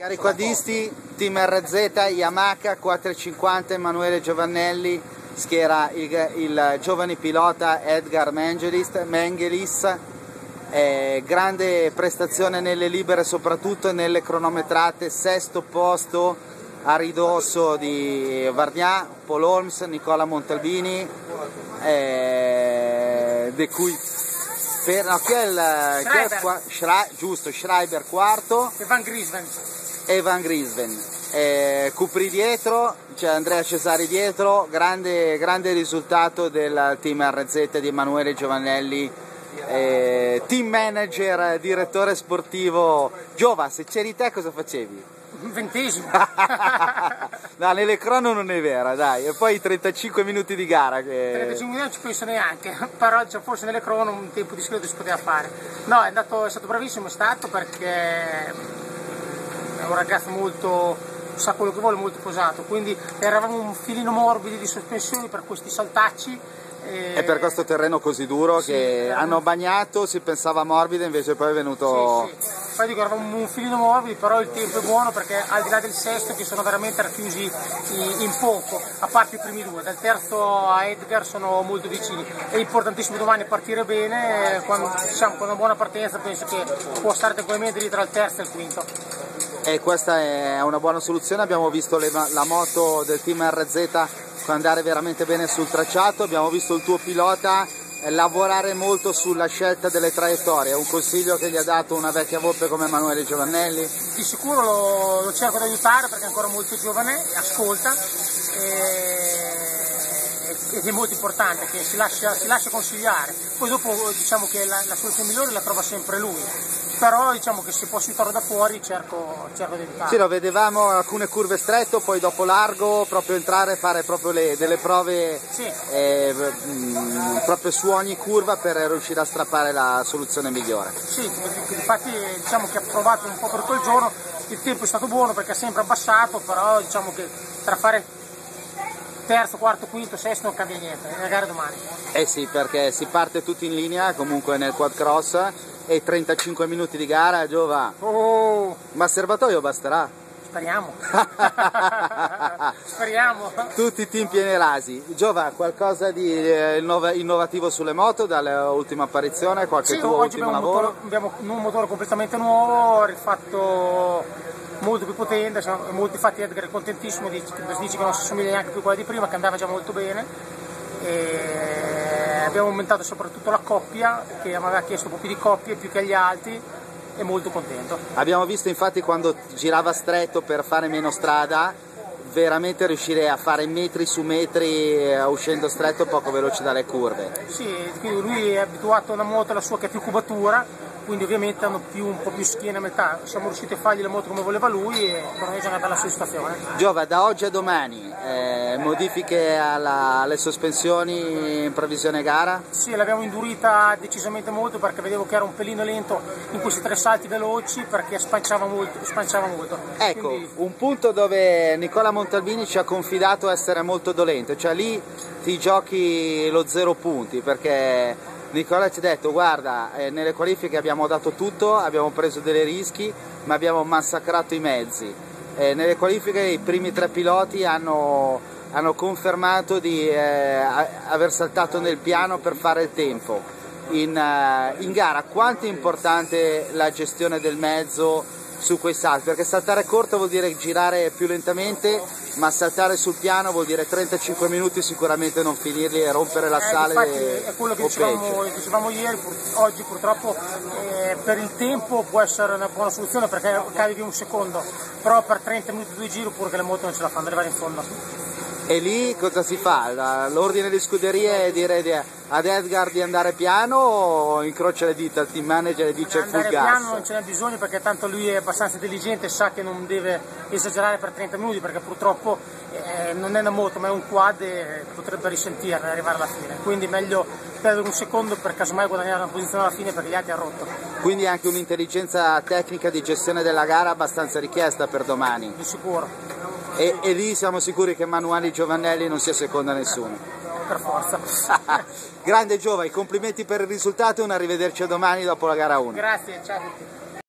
Cari quadristi, team RZ, Yamaha 450, Emanuele Giovannelli, schiera il, il giovane pilota Edgar Mengelis, Mengelis. Eh, grande prestazione nelle libere soprattutto nelle cronometrate, sesto posto a ridosso di Vargnà, Paul Holmes, Nicola Montalbini, eh, di cui per, no, chi è il, chi è il Schreiber. giusto, Schreiber quarto. Van Grisven Evan Grisven. Eh, Cupri dietro, c'è Andrea Cesari dietro, grande, grande risultato del team RZ di Emanuele Giovannelli, eh, team manager, direttore sportivo. Giova, se c'eri te cosa facevi? Ventesimo. no, nelle crono non è vera, dai. E poi 35 minuti di gara. Che... 35 minuti non ci penso neanche, però cioè, forse nelle crono un tempo di discreto si poteva fare. No, è, andato, è stato bravissimo, è stato perché è un ragazzo molto sa quello che vuole, molto posato, quindi eravamo un filino morbidi di sospensioni per questi saltacci. E, e per questo terreno così duro sì, che eravamo... hanno bagnato, si pensava morbido, invece poi è venuto... Sì, sì. Poi dico, eravamo un filino morbidi, però il tempo è buono perché al di là del sesto che sono veramente racchiusi in poco, a parte i primi due, dal terzo a Edgar sono molto vicini. È importantissimo domani partire bene, quando, diciamo, con una buona partenza penso che può stare tranquillamente lì tra il terzo e il quinto e questa è una buona soluzione, abbiamo visto le, la moto del team RZ andare veramente bene sul tracciato, abbiamo visto il tuo pilota lavorare molto sulla scelta delle traiettorie, un consiglio che gli ha dato una vecchia volpe come Emanuele Giovannelli? Di sicuro lo, lo cerco di aiutare perché è ancora molto giovane, ascolta ed è molto importante che si lascia, si lascia consigliare, poi dopo diciamo che la, la soluzione migliore la trova sempre lui però diciamo che se posso aiutarlo da fuori cerco, cerco di aiutare. Sì, lo vedevamo alcune curve stretto, poi dopo largo, proprio entrare e fare proprio le, delle prove sì. eh, mh, proprio su ogni curva per riuscire a strappare la soluzione migliore. Sì, infatti diciamo che ha provato un po' per quel giorno, il tempo è stato buono perché ha sempre abbassato, però diciamo che tra fare terzo, quarto, quinto, sesto non cambia niente, è la gara domani. Eh sì, perché si parte tutti in linea comunque nel quad cross e 35 minuti di gara, Giova. Oh. Ma serbatoio basterà? Speriamo. Speriamo. Tutti i team pieni rasi. Giova, qualcosa di eh, innovativo sulle moto dall'ultima apparizione? Qualche sì, tuo ultimo abbiamo lavoro? Un motore, abbiamo un motore completamente nuovo, rifatto molto più potente, molti infatti Edgar è contentissimo, dice, dice che non si somiglia neanche più a quella di prima, che andava già molto bene. E abbiamo aumentato soprattutto la coppia, che mi aveva chiesto un po' più di coppie più che agli altri, e molto contento. Abbiamo visto infatti quando girava stretto per fare meno strada, veramente riuscire a fare metri su metri eh, uscendo stretto poco veloce dalle curve. Sì, lui è abituato a una moto la sua che ha più cubatura quindi ovviamente hanno più, un po' più schiena a metà. Siamo riusciti a fargli la moto come voleva lui e per noi è una bella soddisfazione. Giova, da oggi a domani eh, modifiche alla, alle sospensioni in previsione gara? Sì, l'abbiamo indurita decisamente molto perché vedevo che era un pelino lento in questi tre salti veloci perché spanciava molto. Spanciava molto. Ecco, Quindi... un punto dove Nicola Montalbini ci ha confidato essere molto dolente, cioè lì ti giochi lo zero punti perché Nicola ci ha detto guarda eh, nelle qualifiche abbiamo dato tutto, abbiamo preso dei rischi ma abbiamo massacrato i mezzi. Eh, nelle qualifiche i primi tre piloti hanno, hanno confermato di eh, aver saltato nel piano per fare il tempo. In, uh, in gara quanto è importante la gestione del mezzo su quei salti, perché saltare corto vuol dire girare più lentamente, ma saltare sul piano vuol dire 35 minuti sicuramente non finirli e rompere la eh, sale. Infatti è quello che dicevamo, dicevamo, ieri, pur, oggi purtroppo eh, per il tempo può essere una buona soluzione perché carichi un secondo, però per 30 minuti di giro pure che le moto non ce la fanno arrivare in fondo. E lì cosa si fa? L'ordine di scuderie è dire ad Edgar di andare piano o incrocia le dita al team manager e dice full gas? Andare piano non ce n'è bisogno perché tanto lui è abbastanza intelligente e sa che non deve esagerare per 30 minuti perché purtroppo eh, non è una moto ma è un quad e potrebbe risentirne arrivare alla fine. Quindi meglio perdere un secondo per casomai guadagnare una posizione alla fine perché gli altri hanno rotto. Quindi anche un'intelligenza tecnica di gestione della gara abbastanza richiesta per domani? Di sicuro e, e lì siamo sicuri che Manuali Giovannelli non sia secondo a nessuno. Per forza. Grande Giova, complimenti per il risultato e un arrivederci domani dopo la gara 1. Grazie, ciao a tutti.